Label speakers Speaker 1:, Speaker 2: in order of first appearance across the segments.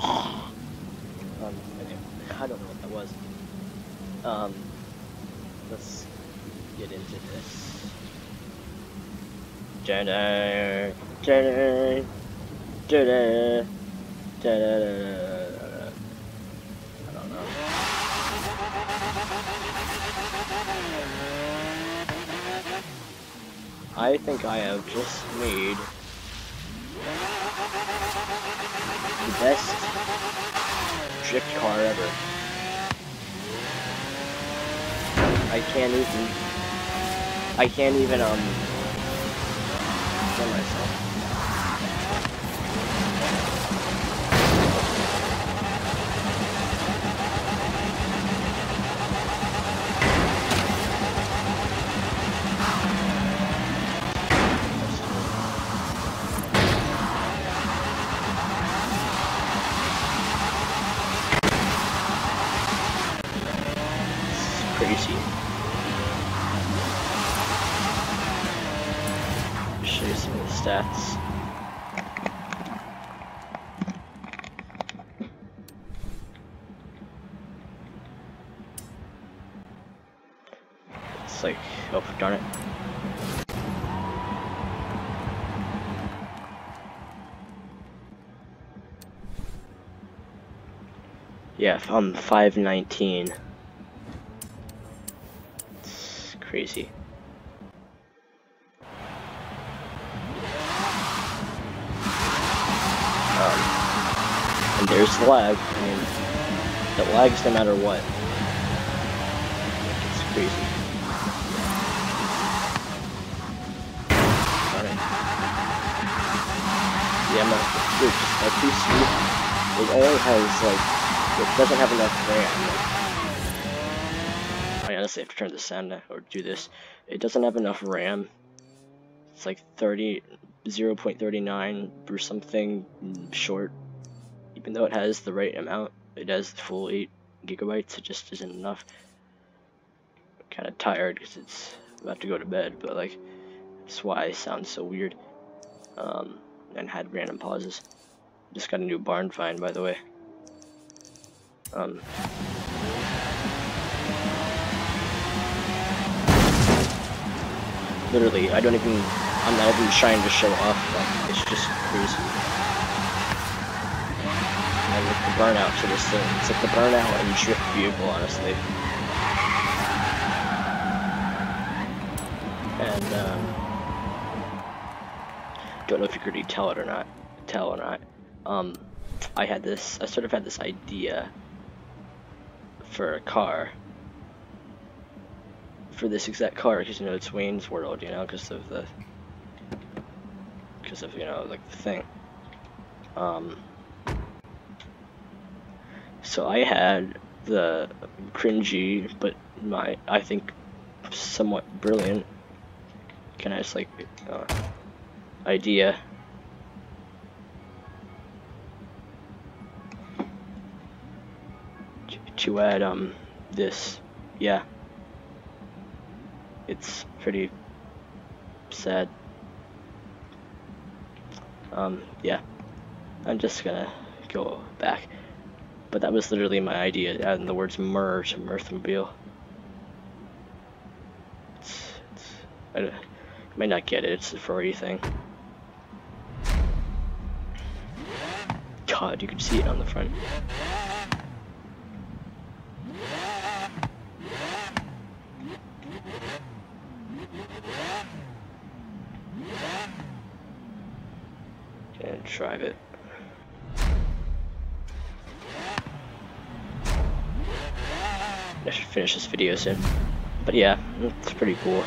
Speaker 1: I don't know what that was. Um, let's get into this. Da-da, da-da, da-da, da-da, I don't know. I think I have just made the best drift car ever. I can't even. I can't even um. Myself. Crazy. Show you some of the stats. It's like, oh darn it. Yeah, I'm 519. It's crazy. Um, and there's the lag. I mean, it lags no matter what. It's crazy. Alright. Yeah, my, dude, my PC, it only has, like, it doesn't have enough RAM. Like, I honestly have to turn the sound down or do this. It doesn't have enough RAM. It's like 30, 0.39 or something short. Even though it has the right amount, it has the full 8 gigabytes, it just isn't enough. I'm kind of tired because it's about to go to bed, but like, that's why I sound so weird. Um, and had random pauses. Just got a new barn find, by the way. Um, literally, I don't even, I'm not even trying to show off, like, it's just crazy. And with the burnout to this thing, it's like the burnout and drift vehicle, honestly. And, um, don't know if you could really tell it or not, tell or not. Um, I had this, I sort of had this idea for a car for this exact car because you know it's Wayne's World, you know, because of the because of you know like the thing. Um, so I had the cringy, but my I think somewhat brilliant, kind of just like uh, idea. to- To add um this, yeah it's pretty sad. Um, yeah, I'm just gonna go back. But that was literally my idea, adding the words "mer" to Mirthmobile. It's, it's, I you might not get it, it's a Ferrari thing. God, you can see it on the front. And drive it. I should finish this video soon. But yeah, it's pretty cool.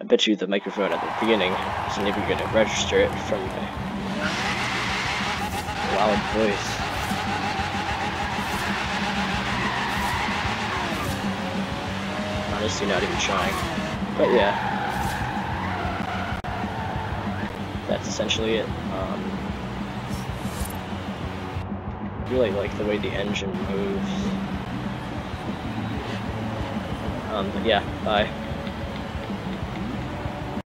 Speaker 1: I bet you the microphone at the beginning isn't even going to register it from my loud voice. Honestly, not even trying. But yeah. That's essentially it. Um, really like the way the engine moves. Um, but yeah, bye.